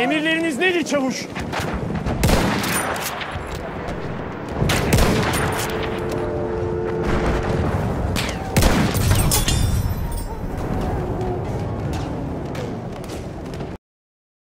Emirleriniz neydi çavuş?